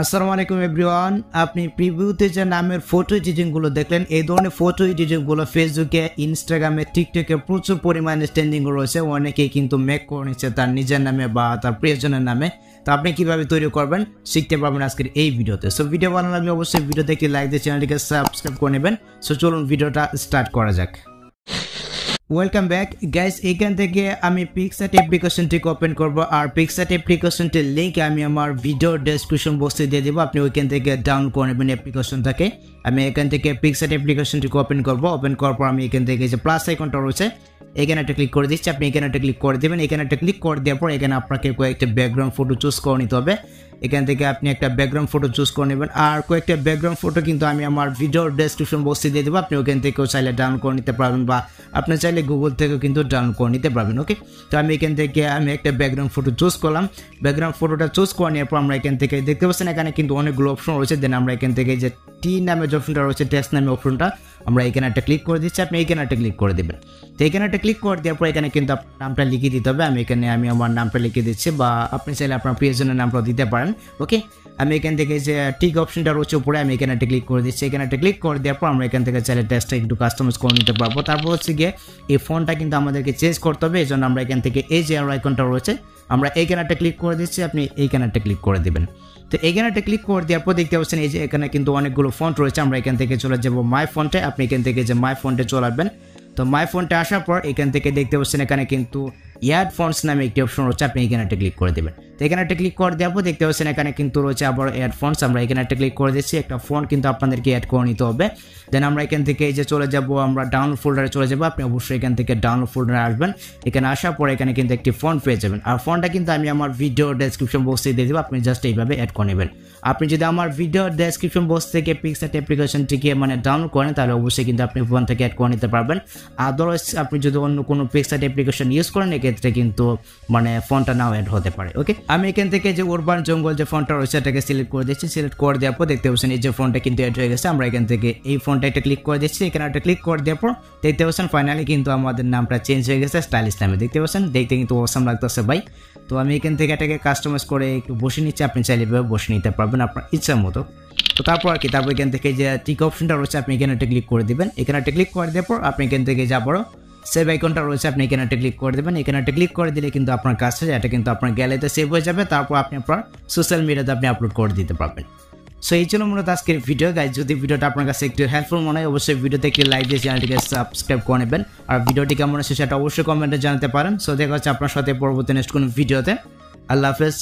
আসসালামু আলাইকুম এভরিওয়ান। আপনি প্রিভিউতে যে নামের ফটো এডিটিংগুলো দেখলেন, এই ধরনের ফটো এডিটিংগুলো ফেসবুকে ইনস্টাগ্রামে টিকটকে প্রচুর পরিমাণে স্ট্যান্ডিং রয়েছে। অনেকেই কিন্তু মেক করে নিচ্ছে তার নিজের নামে বা তার প্রিয়জনের নামে। তো আপনি কীভাবে তৈরি করবেন, শিখতে পারবেন আজকের এই ভিডিওতে। সো ভিডিও ভালো লাগলে অবশ্যই ভিডিওতে একটি লাইক দিয়ে চ্যানেলটিকে সাবস্ক্রাইব করে নেবেন। সো চলুন ভিডিওটা স্টার্ট করা যাক। ওয়েলকাম ব্যাক গাইস এখান থেকে আমি পিক্সাট অ্যাপ্লিকেশনটিকে ওপেন করব, আর পিক্সাট অ্যাপ্লিকেশনটির লিঙ্ক আমি আমার ভিডিও ডেসক্রিপশন বক্সে দিয়ে দেবো। আপনি ওইখান থেকে ডাউনলোড করে নেবেন অ্যাপ্লিকেশনটাকে আমি এখান থেকে পিক্সাট অ্যাপ্লিকেশনটিকে ওপেন করব। ওপেন করার পর আমি এখান থেকে যে প্লাস আইকনটা রয়েছে, এখানে একটা ক্লিক করে দিচ্ছি। আপনি এখানে একটা ক্লিক করে দেবেন। এখানে একটা ক্লিক করে দেওয়ার পর এখানে আপনাকে কয়েকটা ব্যাকগ্রাউন্ড ফটো চুজ করে নিতে হবে। এখান থেকে আপনি একটা ব্যাকগ্রাউন্ড ফটো চুজ করে নেবেন। আর কয়েকটা ব্যাকগ্রাউন্ড ফটো কিন্তু আমি আমার ভিডিও ডেসক্রিপশন বক্সে দিয়ে দেবো। আপনি ওখান থেকেও চাইলে ডাউনলোড করে নিতে পারবেন বা আপনি চাইলে গুগল থেকেও কিন্তু ডাউনলোড করে নিতে পারবেন ওকে তো আমি এখান থেকে আমি একটা ব্যাকগ্রাউন্ড ফটো চুজ করলাম। ব্যাকগ্রাউন্ড ফটোটা চুজ করে নেওয়ার পর আমরা এখান থেকে দেখতে পাচ্ছেন এখানে কিন্তু অনেকগুলো অপশন রয়েছে। দেন আমরা এখান থেকে যে টি নামে যে অপশনটা রয়েছে টেস্ট নামে অপশনটা আমরা এখানে একটা ক্লিক করে দিচ্ছি। আপনি এখানে একটা ক্লিক করে দেবেন। তো এখানে একটা ক্লিক করে দেওয়ার পর এখানে কিন্তু আপনার নামটা লিখে দিতে হবে। আমি এখানে আমি আমার নামটা লিখে দিচ্ছি বা আপনি চাইলে আপনার প্রিয়জনের নামটা দিতে পারেন। ওকে আমি এখান থেকে যে টিক অপশনটা রয়েছে উপরে আমি এখানে একটা ক্লিক করে দিচ্ছি এখানে একটা ক্লিক করে দেওয়ার পর আমরা এখান থেকে চাইলে টেস্টটা একটু কাস্টমাইজ করে নিতে পারব তারপর হচ্ছে গিয়ে এই ফোনটা কিন্তু আমাদেরকে চেঞ্জ করতে হবে এই জন্য আমরা এখান থেকে এই যে আইকনটা রয়েছে, আমরা এইখানে একটা ক্লিক করে দিচ্ছি, আপনি এইখানে একটা ক্লিক করে দেবেন। তো এখানে একটা ক্লিক করে দেওয়ার পর দেখতে পাচ্ছেন, এই যে এখানে কিন্তু অনেকগুলো ফন্ট রয়েছে, আমরা এখান থেকে চলে যাব মাই ফন্টে আপনি এখান থেকে যে মাই ফন্টে চলে আসবেন। তো মাই ফোনটা আসার পর এখান থেকে দেখতে পাচ্ছেন, এখানে কিন্তু ইয়ারফোনস নামে একটি অপশন রয়েছে, আপনি এখানে একটা ক্লিক করে দেবেন। তো এখানে একটা ক্লিক করে পর দেখতে পাচ্ছেন এখানে কিন্তু রয়েছে আবার ইয়ারফোনস, আমরা এখানে একটা ক্লিক করে দিচ্ছি, একটা ফোন কিন্তু আপনাদেরকে অ্যাড করে নিতে হবে। দেন আমরা এখান থেকে এই যে চলে যাব, আমরা ডাউনলোড ফোল্ডারে চলে যাব, আপনি অবশ্যই এখান থেকে ডাউনলোড ফোল্ডারে আসবেন। এখানে আসার পর এখানে কিন্তু একটি ফোন পেয়ে যাবেন। আর ফোনটা কিন্তু আমি আমার ভিডিও ডেসক্রিপশন বক্সে দিয়ে দেবো, আপনি জাস্ট এইভাবে অ্যাড করে নেবেন। আপনি যদি আমার ভিডিও ডেসক্রিপশন বক্স থেকে পিক্সার্ট অ্যাপ্লিকেশনটিকে মানে ডাউনলোড করেন, তাহলে অবশ্যই কিন্তু আপনি ফোন থেকে অ্যাড করে নিতে পারবেন। আদারওয়াইজ আপনি যদি অন্য কোনো পিক্সার্ট অ্যাপ্লিকেশন ইউজ করেন এক্ষেত্রে কিন্তু মানে ফোনটা নাও অ্যাড হতে পারে ওকে আমি এখান থেকে যে উরবান জঙ্গল যে ফোনটা রয়েছে, এটাকে সিলেক্ট করে দিচ্ছি। সিলেক্ট করে দেওয়ার পর দেখতে পাচ্ছেন, এই যে ফোনটা কিন্তু অ্যাড হয়ে গেছে। আমরা এখান থেকে এই ফোনটা একটা ক্লিক করে দিচ্ছি। এখানে একটা ক্লিক করে দেওয়ার পর দেখতে পাচ্ছেন ফাইনালি কিন্তু আমাদের নামটা চেঞ্জ হয়ে গেছে স্টাইলিশ নামে। দেখতে পাচ্ছেন? দেখতে কিন্তু অসাম লাগতেছে ভাই। তো আমি এখান থেকে এটাকে কাস্টমাইজ করে একটু বসে নিচ্ছি। আপনি চাইলে এভাবে বসে নিতে পারবেন আপনার ইচ্ছা মতো। তো তারপর আর কি? তারপর এখান থেকে যে টিক অপশনটা রয়েছে, আপনি এখানে একটা ক্লিক করে দেবেন। এখানে একটা ক্লিক করে দেওয়ার পর আপনি এখান থেকে যাবারও সেভ আইকনটা রয়েছে, আপনি এখানে একটা ক্লিক করে দেবেন। এখানে একটা ক্লিক করে দিলে কিন্তু আপনার কাছে এটা কিন্তু আপনার গ্যালারিতে সেভ হয়ে যাবে, তারপর আপনি আপনার সোশ্যাল মিডিয়াতে আপনি আপলোড করে দিতে পারবেন। সো এই জন্য মূলত আজকের ভিডিও গাইজ যদি ভিডিওটা আপনার কাছে একটু হেল্পফুল মনে হয়, অবশ্যই ভিডিওতে একটি লাইক দিয়ে চ্যানেলটিকে সাবস্ক্রাইব করে নেবেন। আর ভিডিওটি কেমন আছে সেটা অবশ্যই কমেন্টে জানাতে পারেন। সো দেখা হচ্ছে আপনার সাথে পরবর্তী নেক্সট কোনো ভিডিওতে আল্লাহ হাফেজ।